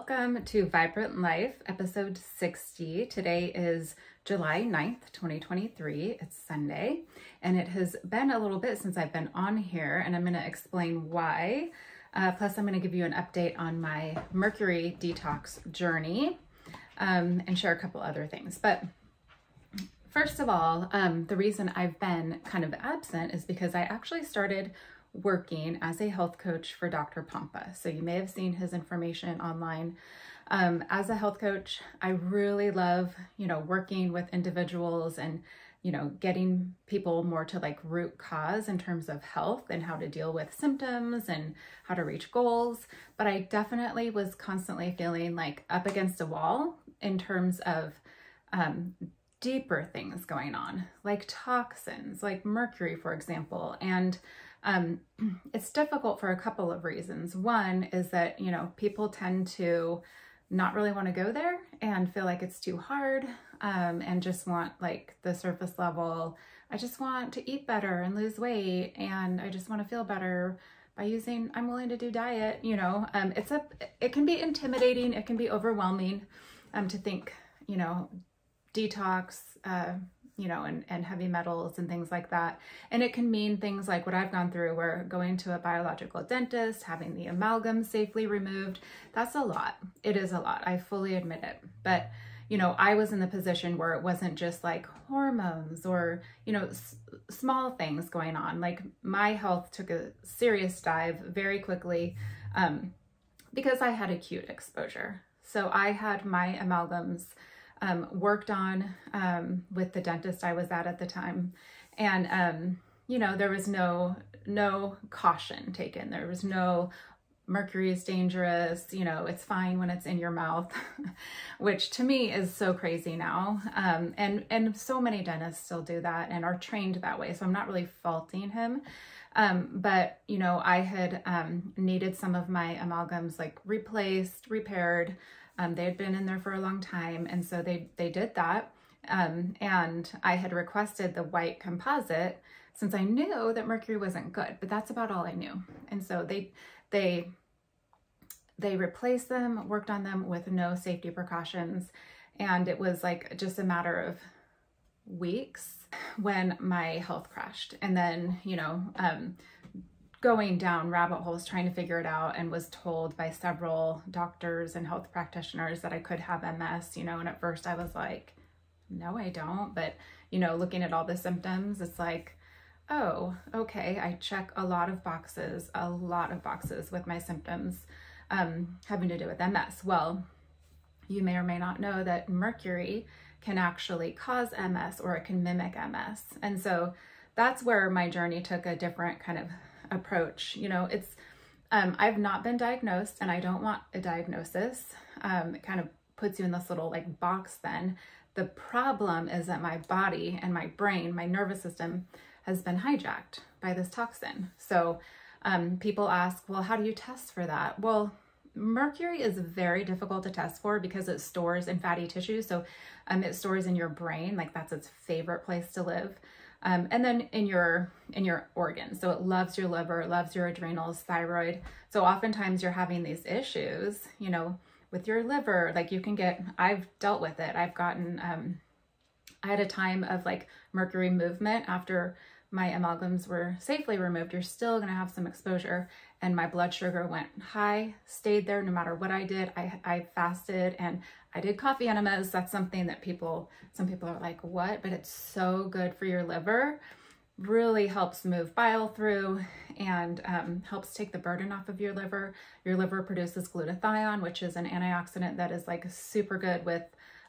Welcome to Vibrant Life, episode 60. Today is July 9th, 2023. It's Sunday, and it has been a little bit since I've been on here, and I'm going to explain why. Uh, plus, I'm going to give you an update on my mercury detox journey um, and share a couple other things. But first of all, um, the reason I've been kind of absent is because I actually started working as a health coach for Dr. Pompa. So you may have seen his information online. Um, as a health coach, I really love, you know, working with individuals and, you know, getting people more to like root cause in terms of health and how to deal with symptoms and how to reach goals. But I definitely was constantly feeling like up against a wall in terms of um, deeper things going on, like toxins, like mercury, for example. And um, it's difficult for a couple of reasons. One is that, you know, people tend to not really want to go there and feel like it's too hard um, and just want like the surface level. I just want to eat better and lose weight and I just want to feel better by using, I'm willing to do diet, you know, um, it's a, it can be intimidating. It can be overwhelming um, to think, you know, detox, uh, you know, and, and heavy metals and things like that. And it can mean things like what I've gone through where going to a biological dentist, having the amalgam safely removed, that's a lot. It is a lot. I fully admit it. But, you know, I was in the position where it wasn't just like hormones or, you know, small things going on. Like my health took a serious dive very quickly um, because I had acute exposure. So I had my amalgams um, worked on um, with the dentist I was at at the time. And, um, you know, there was no, no caution taken. There was no mercury is dangerous, you know, it's fine when it's in your mouth, which to me is so crazy now. Um, and, and so many dentists still do that and are trained that way. So I'm not really faulting him. Um, but you know, I had, um, needed some of my amalgams like replaced, repaired, um, they had been in there for a long time, and so they they did that. Um, and I had requested the white composite since I knew that mercury wasn't good, but that's about all I knew. And so they they they replaced them, worked on them with no safety precautions, and it was like just a matter of weeks when my health crashed. And then, you know, um, going down rabbit holes trying to figure it out and was told by several doctors and health practitioners that I could have MS, you know, and at first I was like, no, I don't. But, you know, looking at all the symptoms, it's like, oh, okay, I check a lot of boxes, a lot of boxes with my symptoms um, having to do with MS. Well, you may or may not know that mercury can actually cause MS or it can mimic MS. And so that's where my journey took a different kind of approach. You know, it's, um, I've not been diagnosed and I don't want a diagnosis. Um, it kind of puts you in this little like box then. The problem is that my body and my brain, my nervous system has been hijacked by this toxin. So um, people ask, well, how do you test for that? Well, mercury is very difficult to test for because it stores in fatty tissue. So um, it stores in your brain, like that's its favorite place to live. Um, and then in your in your organs. So it loves your liver, loves your adrenals, thyroid. So oftentimes you're having these issues, you know, with your liver. Like you can get, I've dealt with it. I've gotten, um, I had a time of like mercury movement after my amalgams were safely removed. You're still going to have some exposure and my blood sugar went high, stayed there no matter what I did. I, I fasted and I did coffee enemas. That's something that people, some people are like, what? But it's so good for your liver. Really helps move bile through and um, helps take the burden off of your liver. Your liver produces glutathione, which is an antioxidant that is like super good with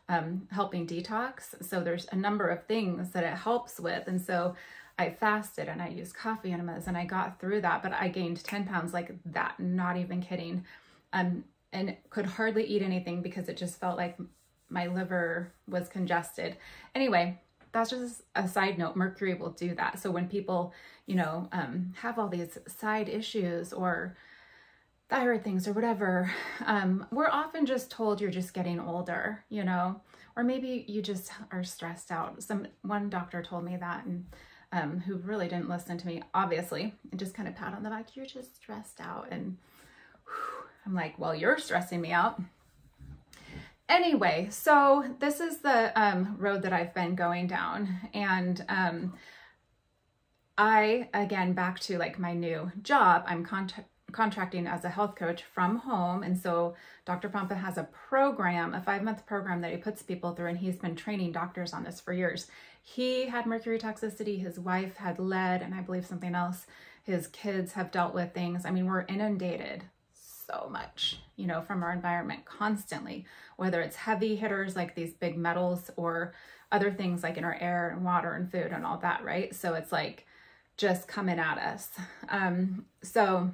um, helping detox. So there's a number of things that it helps with. And so I fasted and I used coffee enemas and I got through that, but I gained 10 pounds like that, not even kidding. Um, and could hardly eat anything because it just felt like my liver was congested. Anyway, that's just a side note. Mercury will do that. So when people, you know, um, have all these side issues or thyroid things or whatever, um, we're often just told you're just getting older, you know, or maybe you just are stressed out. Some one doctor told me that and um, who really didn't listen to me, obviously, and just kind of pat on the back, you're just stressed out. And whew, I'm like, well, you're stressing me out. anyway, so this is the um, road that I've been going down. And um, I, again, back to like my new job, I'm contact contracting as a health coach from home. And so Dr. Pompa has a program, a five month program that he puts people through, and he's been training doctors on this for years. He had mercury toxicity, his wife had lead, and I believe something else. His kids have dealt with things. I mean, we're inundated so much, you know, from our environment constantly, whether it's heavy hitters like these big metals or other things like in our air and water and food and all that, right? So it's like just coming at us. Um, so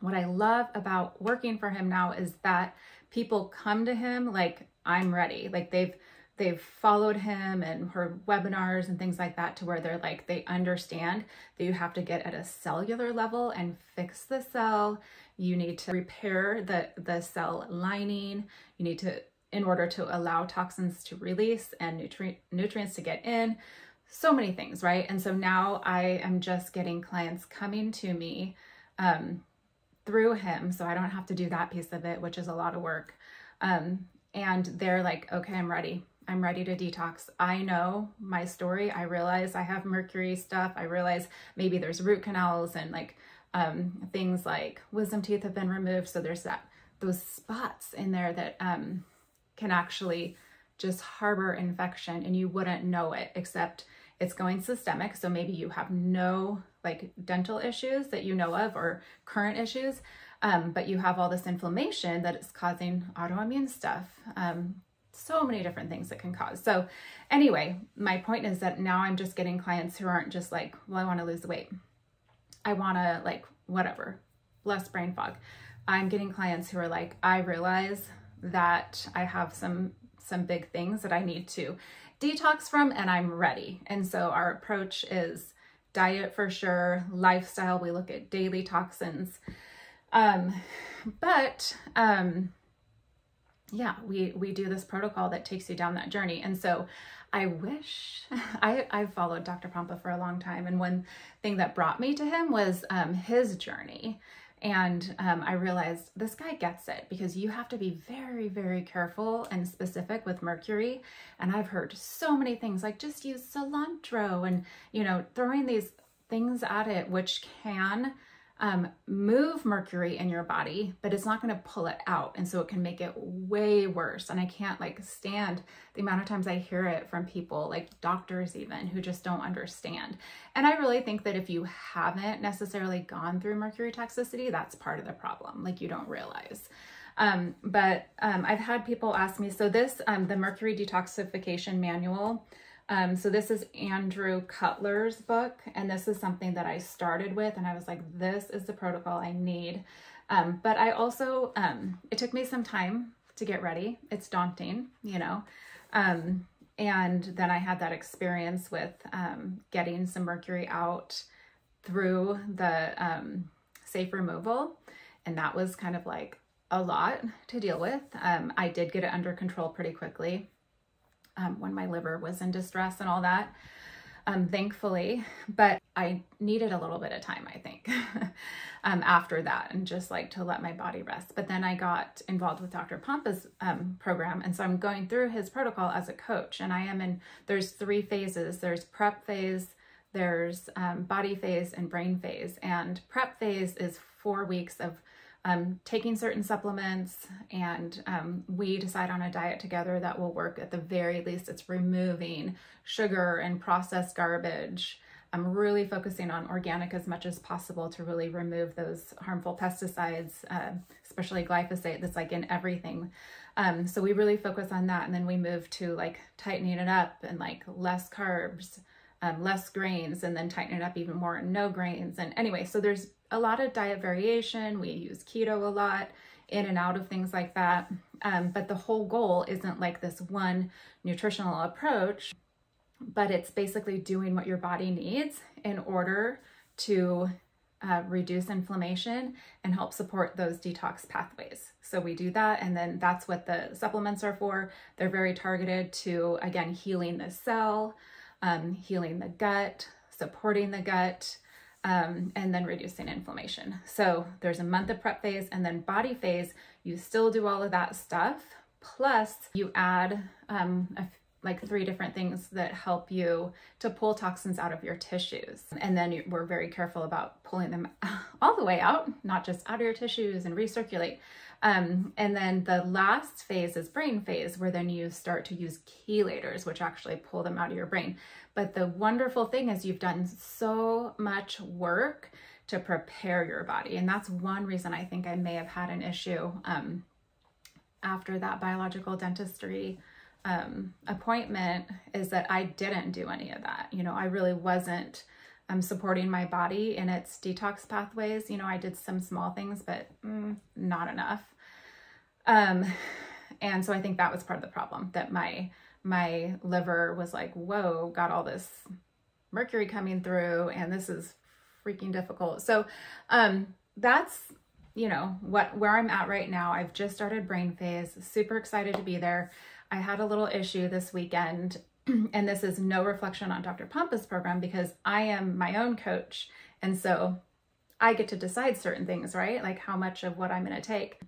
what I love about working for him now is that people come to him like I'm ready. Like they've they've followed him and heard webinars and things like that to where they're like they understand that you have to get at a cellular level and fix the cell. You need to repair the the cell lining. You need to in order to allow toxins to release and nutrient nutrients to get in. So many things right? And so now i am just getting clients coming to me um, through him so i don't have to do that piece of it which is a lot of work. Um, and they're like okay i'm ready I'm ready to detox. I know my story. I realize I have mercury stuff. I realize maybe there's root canals and like um, things like wisdom teeth have been removed. So there's that those spots in there that um, can actually just harbor infection and you wouldn't know it except it's going systemic. So maybe you have no like dental issues that you know of or current issues, um, but you have all this inflammation that is causing autoimmune stuff. Um, so many different things that can cause. So anyway, my point is that now I'm just getting clients who aren't just like, well, I want to lose the weight. I want to like whatever, less brain fog. I'm getting clients who are like, I realize that I have some some big things that I need to detox from and I'm ready. And so our approach is diet for sure, lifestyle, we look at daily toxins. Um, but um, yeah, we, we do this protocol that takes you down that journey. And so I wish I, I followed Dr. Pompa for a long time. And one thing that brought me to him was um, his journey. And um, I realized this guy gets it because you have to be very, very careful and specific with mercury. And I've heard so many things like just use cilantro and, you know, throwing these things at it, which can um, move mercury in your body, but it's not going to pull it out. And so it can make it way worse. And I can't like stand the amount of times I hear it from people, like doctors even, who just don't understand. And I really think that if you haven't necessarily gone through mercury toxicity, that's part of the problem. Like you don't realize. Um, but um, I've had people ask me, so this, um, the mercury detoxification manual, um, so this is Andrew Cutler's book, and this is something that I started with, and I was like, this is the protocol I need. Um, but I also, um, it took me some time to get ready. It's daunting, you know. Um, and then I had that experience with um, getting some mercury out through the um, safe removal, and that was kind of like a lot to deal with. I did get it under control pretty quickly um, when my liver was in distress and all that, um, thankfully. But I needed a little bit of time, I think, um, after that, and just like to let my body rest. But then I got involved with Dr. Pompa's um, program. And so I'm going through his protocol as a coach. And I am in, there's three phases there's prep phase, there's um, body phase, and brain phase. And prep phase is four weeks of um, taking certain supplements and um, we decide on a diet together that will work at the very least. It's removing sugar and processed garbage. I'm really focusing on organic as much as possible to really remove those harmful pesticides, uh, especially glyphosate that's like in everything. Um, so we really focus on that. And then we move to like tightening it up and like less carbs, um, less grains, and then tighten it up even more, and no grains. And anyway, so there's a lot of diet variation. We use keto a lot, in and out of things like that. Um, but the whole goal isn't like this one nutritional approach, but it's basically doing what your body needs in order to uh, reduce inflammation and help support those detox pathways. So we do that, and then that's what the supplements are for. They're very targeted to, again, healing the cell, um, healing the gut, supporting the gut, um, and then reducing inflammation. So there's a month of prep phase and then body phase. You still do all of that stuff, Plus, you add um, a like three different things that help you to pull toxins out of your tissues. And then we're very careful about pulling them all the way out, not just out of your tissues and recirculate. Um, and then the last phase is brain phase, where then you start to use chelators, which actually pull them out of your brain. But the wonderful thing is you've done so much work to prepare your body. And that's one reason I think I may have had an issue um, after that biological dentistry um, appointment is that I didn't do any of that. You know, I really wasn't um, supporting my body in its detox pathways. You know, I did some small things, but mm, not enough. Um, and so I think that was part of the problem that my my liver was like, whoa, got all this mercury coming through, and this is freaking difficult. So um, that's you know what where I'm at right now. I've just started brain phase. Super excited to be there. I had a little issue this weekend, and this is no reflection on Dr. Pompa's program because I am my own coach. And so I get to decide certain things, right? Like how much of what I'm going to take.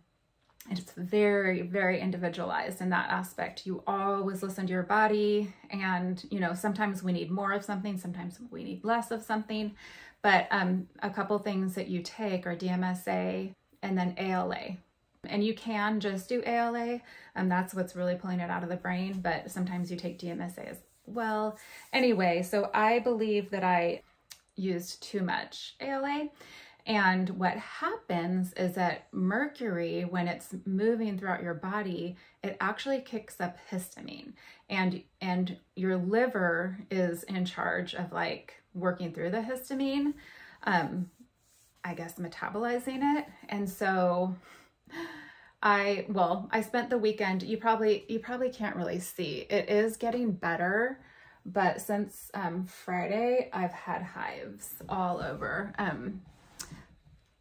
It's very, very individualized in that aspect. You always listen to your body, and you know, sometimes we need more of something, sometimes we need less of something. But um, a couple things that you take are DMSA and then ALA. And you can just do ALA, and that's what's really pulling it out of the brain, but sometimes you take DMSA as well. Anyway, so I believe that I used too much ALA. And what happens is that mercury, when it's moving throughout your body, it actually kicks up histamine. And, and your liver is in charge of like working through the histamine, um, I guess metabolizing it. And so I, well, I spent the weekend, you probably, you probably can't really see. It is getting better, but since um, Friday, I've had hives all over. Um,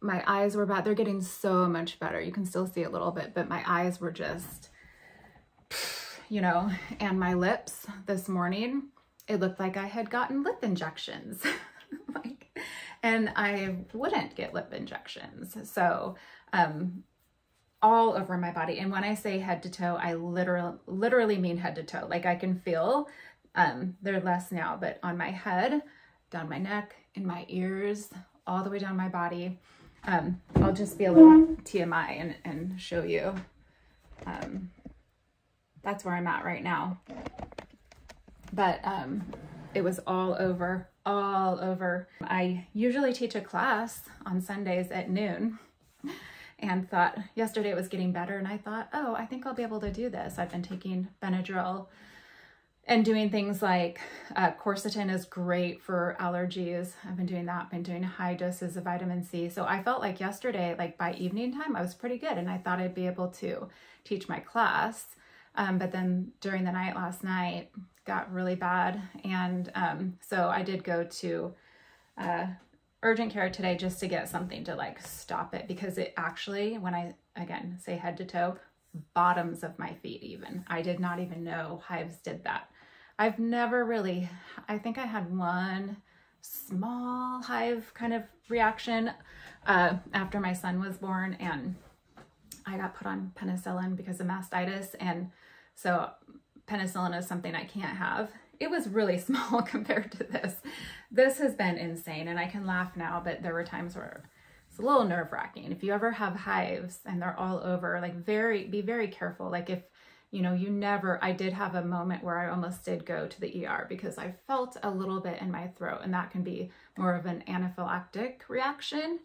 my eyes were bad. They're getting so much better. You can still see a little bit, but my eyes were just, you know, and my lips this morning, it looked like I had gotten lip injections. like, and I wouldn't get lip injections. So, um, all over my body. And when I say head to toe, I literally literally mean head to toe. Like I can feel, um, they're less now, but on my head, down my neck, in my ears, all the way down my body. Um, I'll just be a little TMI and, and show you. Um, that's where I'm at right now. But um, it was all over, all over. I usually teach a class on Sundays at noon and thought yesterday it was getting better and I thought, oh, I think I'll be able to do this. I've been taking Benadryl and doing things like uh, quercetin is great for allergies. I've been doing that, been doing high doses of vitamin C. So I felt like yesterday, like by evening time, I was pretty good and I thought I'd be able to teach my class. Um, but then during the night last night got really bad. And um, so I did go to uh, urgent care today just to get something to like stop it because it actually, when I, again, say head to toe, bottoms of my feet even. I did not even know hives did that. I've never really, I think I had one small hive kind of reaction uh, after my son was born and I got put on penicillin because of mastitis. And so penicillin is something I can't have it was really small compared to this. This has been insane and I can laugh now, but there were times where it's a little nerve wracking. If you ever have hives and they're all over, like very, be very careful. Like if, you know, you never, I did have a moment where I almost did go to the ER because I felt a little bit in my throat and that can be more of an anaphylactic reaction,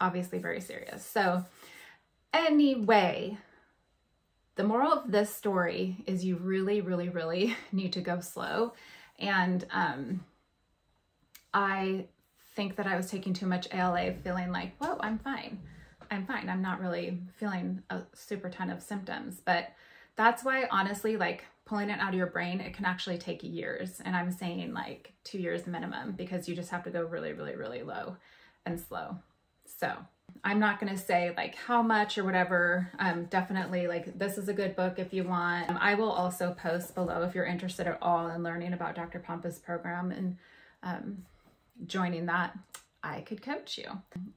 obviously very serious. So anyway, the moral of this story is you really, really, really need to go slow. And um, I think that I was taking too much ALA, feeling like, whoa, I'm fine. I'm fine. I'm not really feeling a super ton of symptoms. But that's why, honestly, like pulling it out of your brain, it can actually take years. And I'm saying like two years minimum because you just have to go really, really, really low and slow. So I'm not going to say like how much or whatever. Um, definitely like this is a good book if you want. Um, I will also post below if you're interested at all in learning about Dr. Pompa's program and um, joining that. I could coach you.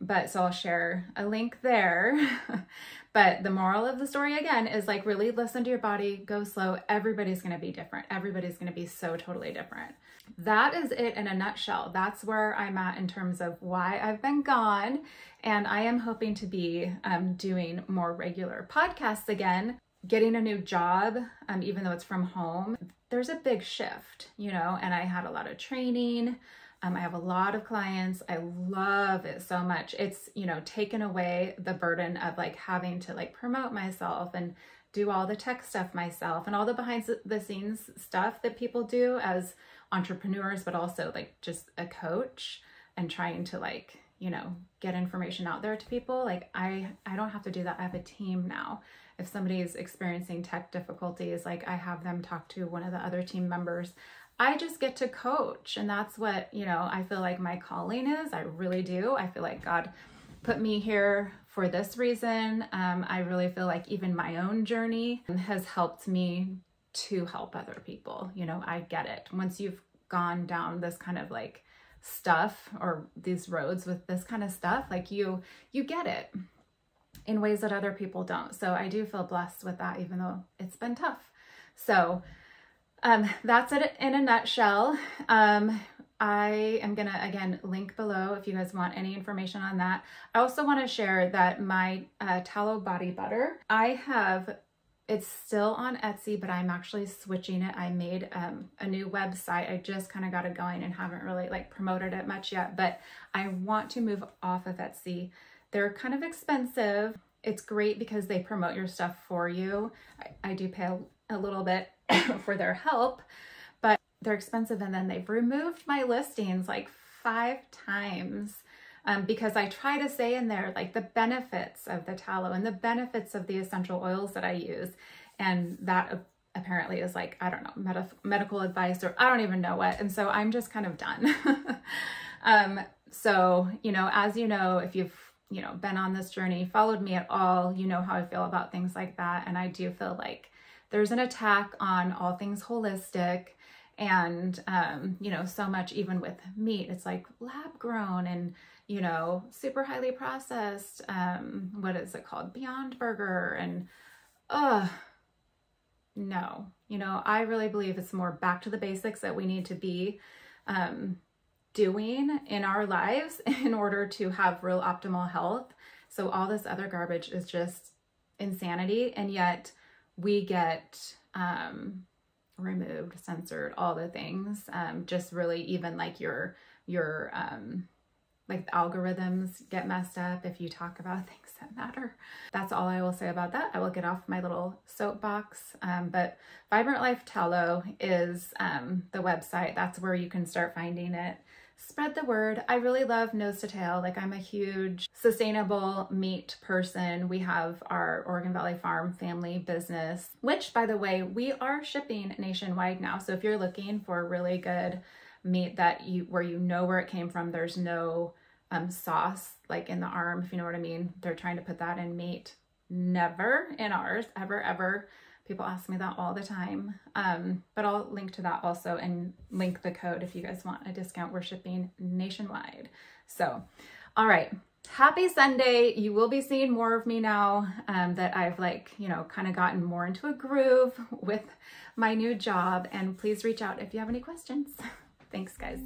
But so I'll share a link there. but the moral of the story again is like really listen to your body, go slow. Everybody's going to be different. Everybody's going to be so totally different. That is it in a nutshell. That's where I'm at in terms of why I've been gone. And I am hoping to be um, doing more regular podcasts again getting a new job, um, even though it's from home, there's a big shift, you know, and I had a lot of training. Um, I have a lot of clients. I love it so much. It's, you know, taken away the burden of like having to like promote myself and do all the tech stuff myself and all the behind the scenes stuff that people do as entrepreneurs, but also like just a coach and trying to like, you know, get information out there to people. Like I, I don't have to do that. I have a team now if somebody is experiencing tech difficulties, like I have them talk to one of the other team members. I just get to coach. And that's what, you know, I feel like my calling is. I really do. I feel like God put me here for this reason. Um, I really feel like even my own journey has helped me to help other people. You know, I get it. Once you've gone down this kind of like stuff or these roads with this kind of stuff, like you, you get it in ways that other people don't. So I do feel blessed with that, even though it's been tough. So um, that's it in a nutshell. Um, I am going to, again, link below if you guys want any information on that. I also want to share that my uh, tallow body butter, I have, it's still on Etsy, but I'm actually switching it. I made um, a new website. I just kind of got it going and haven't really like promoted it much yet, but I want to move off of Etsy they're kind of expensive. It's great because they promote your stuff for you. I, I do pay a, a little bit for their help, but they're expensive. And then they've removed my listings like five times um, because I try to say in there like the benefits of the tallow and the benefits of the essential oils that I use. And that apparently is like, I don't know, med medical advice or I don't even know what. And so I'm just kind of done. um, so, you know, as you know, if you've you know, been on this journey, followed me at all, you know how I feel about things like that. And I do feel like there's an attack on all things holistic and, um, you know, so much even with meat, it's like lab grown and, you know, super highly processed. Um, what is it called? Beyond Burger. And, uh, no, you know, I really believe it's more back to the basics that we need to be. Um, doing in our lives in order to have real optimal health. So all this other garbage is just insanity. And yet we get um, removed, censored, all the things. Um, just really even like your, your, um, like algorithms get messed up if you talk about things that matter. That's all I will say about that. I will get off my little soapbox. Um, but Vibrant Life Tallow is um, the website. That's where you can start finding it spread the word. I really love nose to tail. Like I'm a huge sustainable meat person. We have our Oregon Valley Farm family business, which by the way, we are shipping nationwide now. So if you're looking for really good meat that you, where you know where it came from, there's no um, sauce like in the arm, if you know what I mean. They're trying to put that in meat. Never in ours, ever, ever. People ask me that all the time. Um, but I'll link to that also and link the code if you guys want a discount. We're shipping nationwide. So, all right. Happy Sunday. You will be seeing more of me now um, that I've like, you know, kind of gotten more into a groove with my new job. And please reach out if you have any questions. Thanks, guys.